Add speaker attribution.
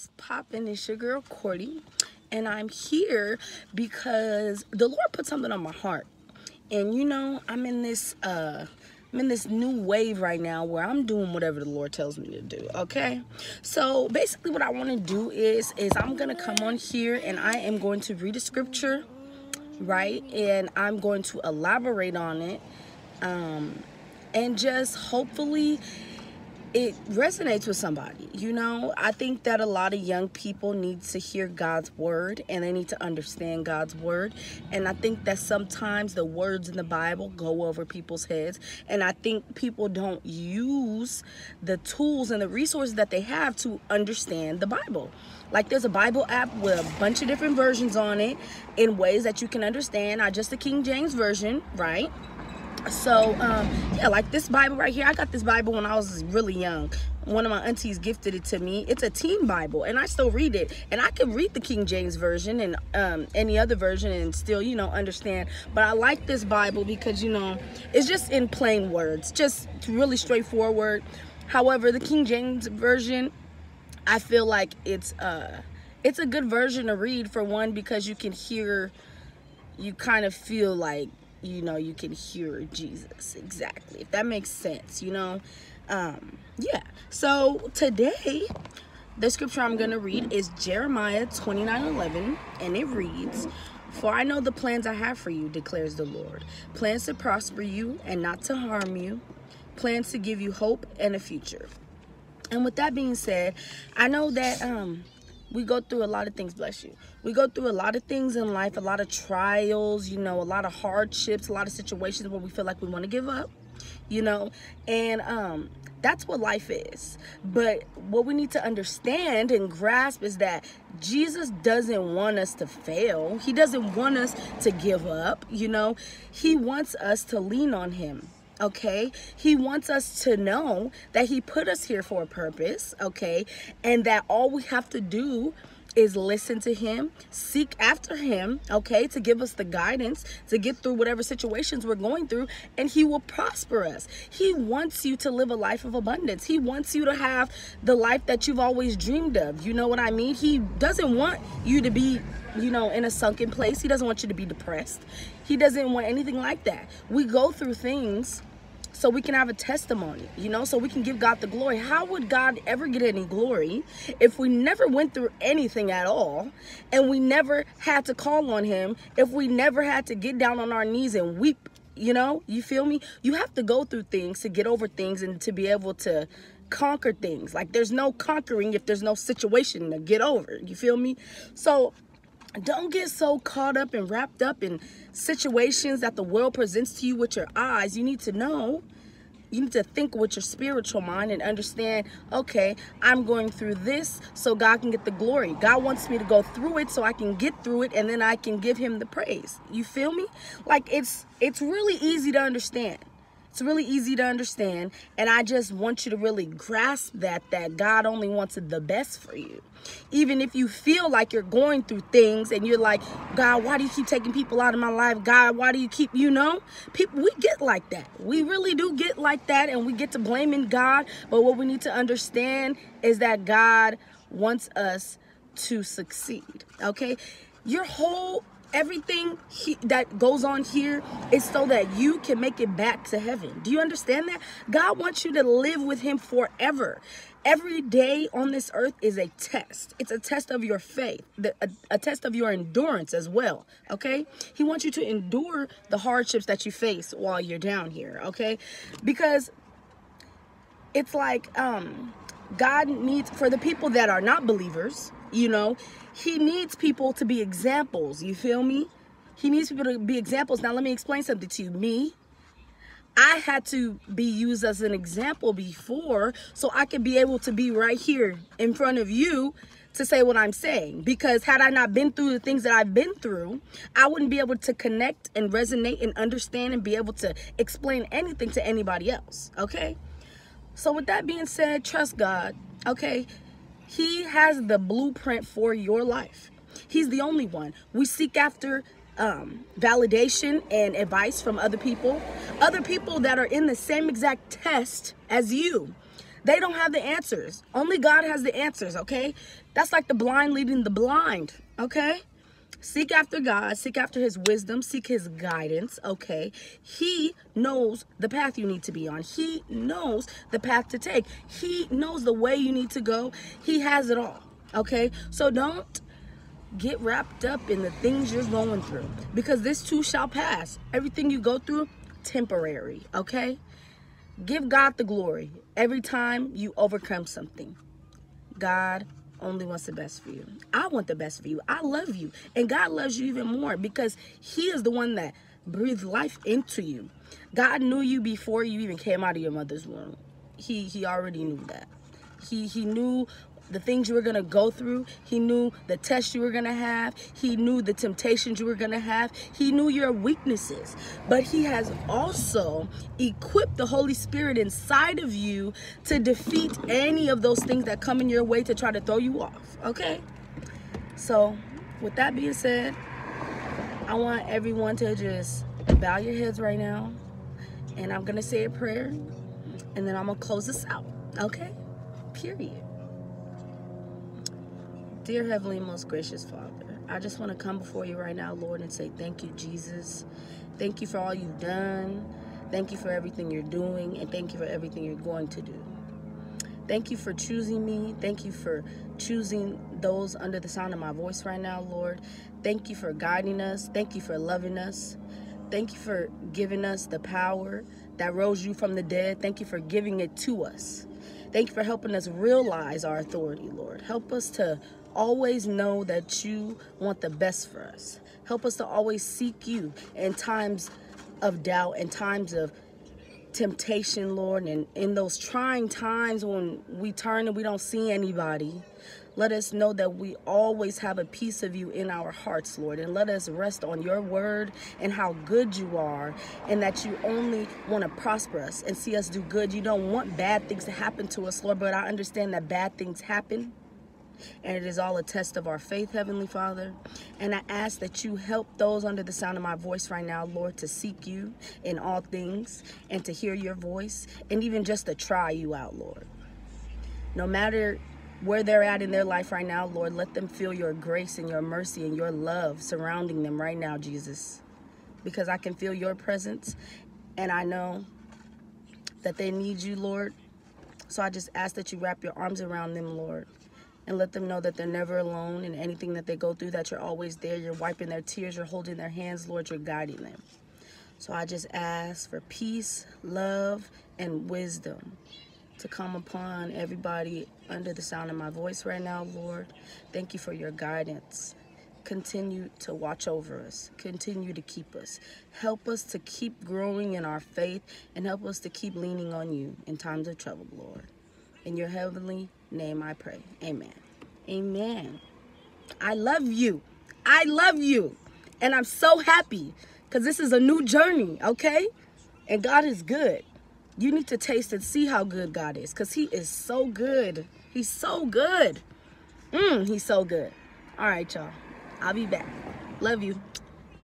Speaker 1: What's poppin'? It's your girl Courtie, and I'm here because the Lord put something on my heart. And you know, I'm in this uh I'm in this new wave right now where I'm doing whatever the Lord tells me to do, okay? So basically what I want to do is is I'm going to come on here and I am going to read a scripture, right? And I'm going to elaborate on it. Um and just hopefully it resonates with somebody you know? I think that a lot of young people need to hear god's word and they need to understand god's word. And i think that sometimes the words in the bible go over people's heads. And i think people don't use the tools and the resources that they have to understand the bible. Like there's a bible app with a bunch of different versions on it in ways that you can understand. Not just the king james version right so um yeah like this bible right here i got this bible when i was really young. One of my aunties gifted it to me. It's a teen bible and i still read it. And i can read the king james version and um any other version and still you know understand. But i like this bible because you know it's just in plain words just really straightforward. However the king james version i feel like it's uh it's a good version to read for one because you can hear you kind of feel like you know you can hear jesus. Exactly. If that makes sense you know? Um yeah. So today the scripture i'm gonna read is jeremiah 29 11 and it reads for i know the plans i have for you declares the lord. Plans to prosper you and not to harm you. Plans to give you hope and a future. And with that being said i know that um we go through a lot of things bless you. We go through a lot of things in life a lot of trials you know a lot of hardships a lot of situations where we feel like we want to give up you know? And um that's what life is. But what we need to understand and grasp is that jesus doesn't want us to fail. He doesn't want us to give up you know? He wants us to lean on him okay? He wants us to know that he put us here for a purpose okay? And that all we have to do is listen to him seek after him okay to give us the guidance to get through whatever situations we're going through and he will prosper us. He wants you to live a life of abundance. He wants you to have the life that you've always dreamed of. You know what i mean? He doesn't want you to be you know in a sunken place. He doesn't want you to be depressed. He doesn't want anything like that. We go through things so we can have a testimony, you know, so we can give God the glory. How would God ever get any glory if we never went through anything at all and we never had to call on Him, if we never had to get down on our knees and weep? You know, you feel me? You have to go through things to get over things and to be able to conquer things. Like there's no conquering if there's no situation to get over. You feel me? So don't get so caught up and wrapped up in situations that the world presents to you with your eyes. You need to know, you need to think with your spiritual mind and understand, okay, I'm going through this so God can get the glory. God wants me to go through it so I can get through it and then I can give him the praise. You feel me? Like it's it's really easy to understand. It's really easy to understand. And I just want you to really grasp that, that God only wants the best for you. Even if you feel like you're going through things and you're like, God, why do you keep taking people out of my life? God, why do you keep, you know, people, we get like that. We really do get like that and we get to blaming God. But what we need to understand is that God wants us to succeed. Okay. Your whole everything he, that goes on here is so that you can make it back to heaven. Do you understand that? God wants you to live with him forever. Every day on this earth is a test. It's a test of your faith, the, a, a test of your endurance as well. Okay? He wants you to endure the hardships that you face while you're down here. Okay? Because it's like um, God needs, for the people that are not believers, you know, he needs people to be examples. You feel me? He needs people to be examples. Now, let me explain something to you. Me, I had to be used as an example before so I could be able to be right here in front of you to say what I'm saying. Because had I not been through the things that I've been through, I wouldn't be able to connect and resonate and understand and be able to explain anything to anybody else. Okay? So, with that being said, trust God. Okay? He has the blueprint for your life. He's the only one. We seek after um, validation and advice from other people, other people that are in the same exact test as you. They don't have the answers. Only God has the answers, okay? That's like the blind leading the blind, okay? Seek after God, seek after his wisdom, seek his guidance, okay? He knows the path you need to be on. He knows the path to take. He knows the way you need to go. He has it all, okay? So don't get wrapped up in the things you're going through because this too shall pass. Everything you go through, temporary, okay? Give God the glory every time you overcome something. God only wants the best for you. I want the best for you. I love you. And God loves you even more because He is the one that breathed life into you. God knew you before you even came out of your mother's womb. He He already knew that. He He knew the things you were going to go through. He knew the tests you were going to have. He knew the temptations you were going to have. He knew your weaknesses. But He has also equipped the Holy Spirit inside of you to defeat any of those things that come in your way to try to throw you off. Okay? So, with that being said, I want everyone to just bow your heads right now. And I'm going to say a prayer. And then I'm going to close this out. Okay? Period. Dear Heavenly, most gracious Father, I just want to come before you right now, Lord, and say thank you, Jesus. Thank you for all you've done. Thank you for everything you're doing, and thank you for everything you're going to do. Thank you for choosing me. Thank you for choosing those under the sound of my voice right now, Lord. Thank you for guiding us. Thank you for loving us. Thank you for giving us the power that rose you from the dead. Thank you for giving it to us. Thank you for helping us realize our authority, Lord. Help us to always know that you want the best for us. Help us to always seek you in times of doubt and times of temptation, Lord, and in those trying times when we turn and we don't see anybody. Let us know that we always have a piece of you in our hearts, Lord. And let us rest on your word and how good you are, and that you only want to prosper us and see us do good. You don't want bad things to happen to us, Lord, but I understand that bad things happen and it is all a test of our faith, Heavenly Father. And I ask that you help those under the sound of my voice right now, Lord, to seek you in all things and to hear your voice and even just to try you out, Lord. No matter where they're at in their life right now, Lord, let them feel your grace and your mercy and your love surrounding them right now, Jesus. Because I can feel your presence and I know that they need you, Lord. So I just ask that you wrap your arms around them, Lord and let them know that they're never alone in anything that they go through, that you're always there. You're wiping their tears, you're holding their hands, Lord, you're guiding them. So I just ask for peace, love, and wisdom to come upon everybody under the sound of my voice right now, Lord. Thank you for your guidance. Continue to watch over us. Continue to keep us. Help us to keep growing in our faith and help us to keep leaning on you in times of trouble, Lord. In your heavenly name I pray. Amen. Amen. I love you. I love you. And I'm so happy because this is a new journey, okay? And God is good. You need to taste and see how good God is because He is so good. He's so good. Mmm, He's so good. All right, y'all. I'll be back. Love you.